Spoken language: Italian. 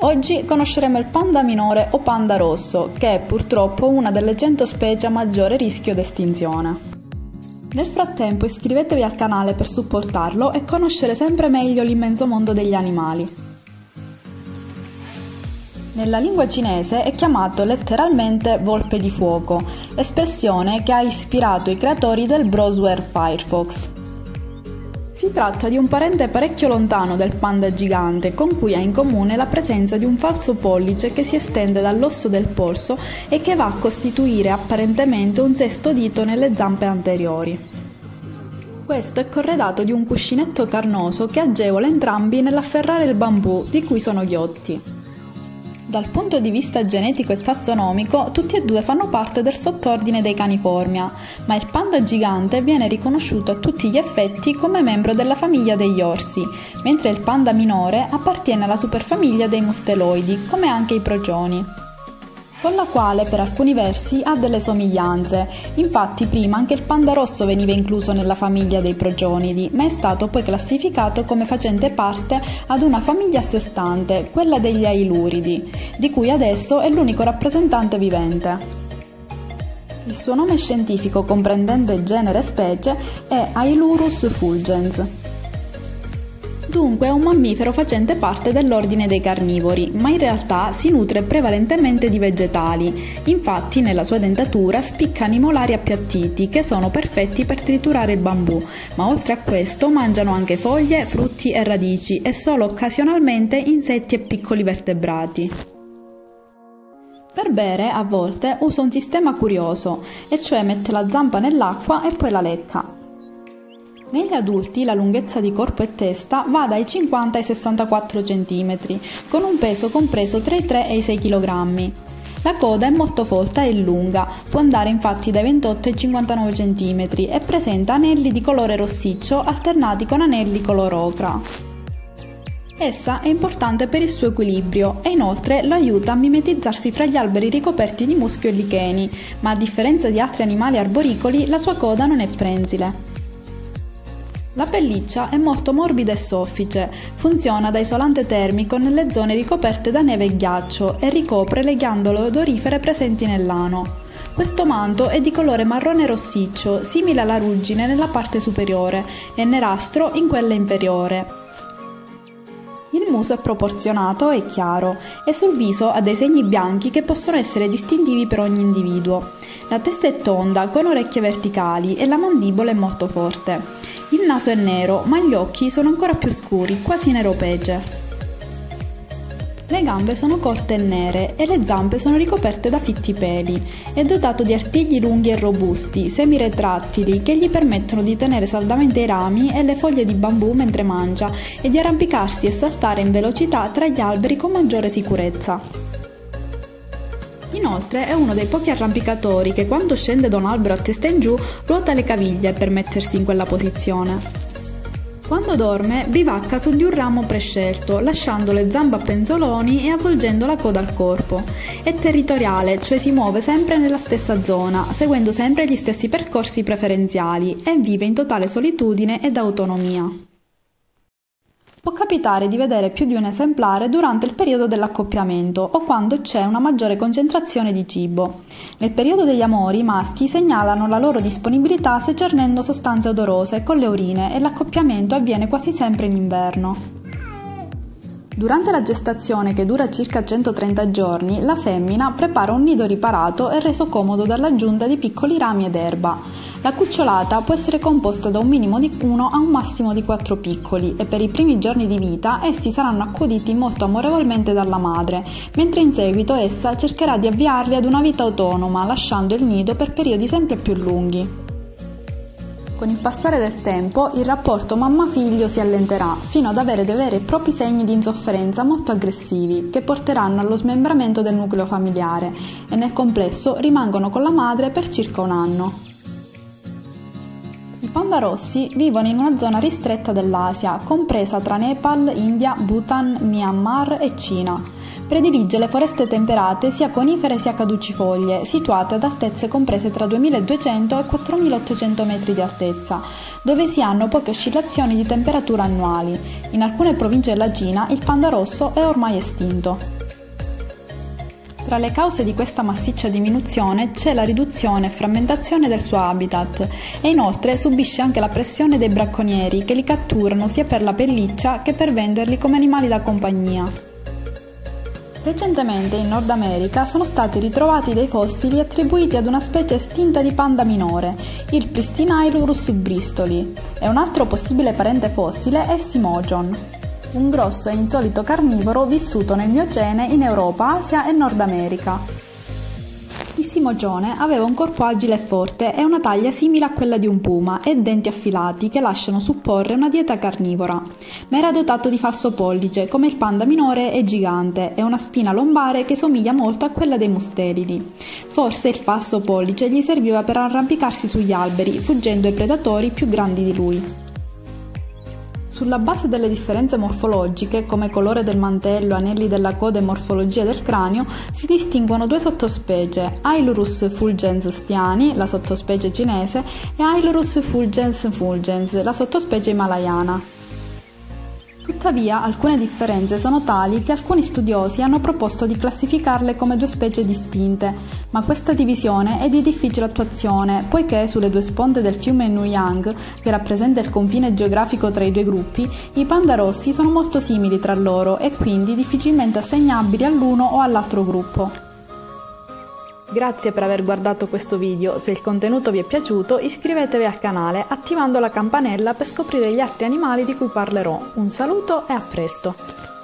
Oggi conosceremo il panda minore o panda rosso, che è purtroppo una delle 100 specie a maggiore rischio di estinzione. Nel frattempo iscrivetevi al canale per supportarlo e conoscere sempre meglio l'immenso mondo degli animali. Nella lingua cinese è chiamato letteralmente volpe di fuoco, espressione che ha ispirato i creatori del browser Firefox. Si tratta di un parente parecchio lontano del panda gigante, con cui ha in comune la presenza di un falso pollice che si estende dall'osso del polso e che va a costituire apparentemente un sesto dito nelle zampe anteriori. Questo è corredato di un cuscinetto carnoso che agevola entrambi nell'afferrare il bambù di cui sono ghiotti. Dal punto di vista genetico e tassonomico, tutti e due fanno parte del sottordine dei caniformia, ma il panda gigante viene riconosciuto a tutti gli effetti come membro della famiglia degli orsi, mentre il panda minore appartiene alla superfamiglia dei musteloidi, come anche i procioni con la quale per alcuni versi ha delle somiglianze. Infatti prima anche il panda rosso veniva incluso nella famiglia dei progionidi, ma è stato poi classificato come facente parte ad una famiglia a sé stante, quella degli ailuridi, di cui adesso è l'unico rappresentante vivente. Il suo nome scientifico comprendente genere e specie è Ailurus fulgens. Dunque è un mammifero facente parte dell'ordine dei carnivori, ma in realtà si nutre prevalentemente di vegetali. Infatti nella sua dentatura spicca animalari appiattiti che sono perfetti per triturare il bambù, ma oltre a questo mangiano anche foglie, frutti e radici e solo occasionalmente insetti e piccoli vertebrati. Per bere, a volte, usa un sistema curioso, e cioè mette la zampa nell'acqua e poi la lecca. Negli adulti la lunghezza di corpo e testa va dai 50 ai 64 cm, con un peso compreso tra i 3 e i 6 kg. La coda è molto folta e lunga, può andare infatti dai 28 ai 59 cm e presenta anelli di colore rossiccio alternati con anelli color ocra. Essa è importante per il suo equilibrio e inoltre lo aiuta a mimetizzarsi fra gli alberi ricoperti di muschio e licheni, ma a differenza di altri animali arboricoli la sua coda non è prensile. La pelliccia è molto morbida e soffice, funziona da isolante termico nelle zone ricoperte da neve e ghiaccio e ricopre le ghiandole odorifere presenti nell'ano. Questo manto è di colore marrone rossiccio, simile alla ruggine nella parte superiore e nerastro in quella inferiore. Il muso è proporzionato e chiaro e sul viso ha dei segni bianchi che possono essere distintivi per ogni individuo. La testa è tonda con orecchie verticali e la mandibola è molto forte. Naso è nero, ma gli occhi sono ancora più scuri, quasi neropege. Le gambe sono corte e nere e le zampe sono ricoperte da fitti peli. È dotato di artigli lunghi e robusti, semiretrattili, che gli permettono di tenere saldamente i rami e le foglie di bambù mentre mangia e di arrampicarsi e saltare in velocità tra gli alberi con maggiore sicurezza. Inoltre è uno dei pochi arrampicatori che quando scende da un albero a testa in giù ruota le caviglie per mettersi in quella posizione. Quando dorme, bivacca su di un ramo prescelto, lasciando le zampe a penzoloni e avvolgendo la coda al corpo. È territoriale, cioè si muove sempre nella stessa zona, seguendo sempre gli stessi percorsi preferenziali e vive in totale solitudine ed autonomia può capitare di vedere più di un esemplare durante il periodo dell'accoppiamento o quando c'è una maggiore concentrazione di cibo. Nel periodo degli amori i maschi segnalano la loro disponibilità secernendo sostanze odorose con le urine e l'accoppiamento avviene quasi sempre in inverno. Durante la gestazione, che dura circa 130 giorni, la femmina prepara un nido riparato e reso comodo dall'aggiunta di piccoli rami ed erba. La cucciolata può essere composta da un minimo di 1 a un massimo di 4 piccoli e per i primi giorni di vita essi saranno accuditi molto amorevolmente dalla madre, mentre in seguito essa cercherà di avviarli ad una vita autonoma, lasciando il nido per periodi sempre più lunghi. Con il passare del tempo il rapporto mamma-figlio si allenterà fino ad avere dei veri e propri segni di insofferenza molto aggressivi che porteranno allo smembramento del nucleo familiare e nel complesso rimangono con la madre per circa un anno panda rossi vivono in una zona ristretta dell'Asia, compresa tra Nepal, India, Bhutan, Myanmar e Cina. Predilige le foreste temperate sia conifere sia caducifoglie, situate ad altezze comprese tra 2200 e 4800 metri di altezza, dove si hanno poche oscillazioni di temperatura annuali. In alcune province della Cina il panda rosso è ormai estinto. Tra le cause di questa massiccia diminuzione c'è la riduzione e frammentazione del suo habitat e inoltre subisce anche la pressione dei bracconieri che li catturano sia per la pelliccia che per venderli come animali da compagnia. Recentemente in Nord America sono stati ritrovati dei fossili attribuiti ad una specie estinta di panda minore, il Pristinailurus bristoli, e un altro possibile parente fossile è Simojon un grosso e insolito carnivoro vissuto nel Miocene in Europa, Asia e Nord America. Il simogione aveva un corpo agile e forte e una taglia simile a quella di un puma e denti affilati che lasciano supporre una dieta carnivora, ma era dotato di falso pollice come il panda minore e gigante e una spina lombare che somiglia molto a quella dei mustelidi. Forse il falso pollice gli serviva per arrampicarsi sugli alberi, fuggendo ai predatori più grandi di lui. Sulla base delle differenze morfologiche, come colore del mantello, anelli della coda e morfologia del cranio, si distinguono due sottospecie, Ailurus fulgens stiani, la sottospecie cinese, e Ailurus fulgens fulgens, la sottospecie himalayana. Tuttavia, alcune differenze sono tali che alcuni studiosi hanno proposto di classificarle come due specie distinte, ma questa divisione è di difficile attuazione, poiché sulle due sponde del fiume Nuyang, che rappresenta il confine geografico tra i due gruppi, i panda rossi sono molto simili tra loro e quindi difficilmente assegnabili all'uno o all'altro gruppo. Grazie per aver guardato questo video, se il contenuto vi è piaciuto iscrivetevi al canale attivando la campanella per scoprire gli altri animali di cui parlerò. Un saluto e a presto!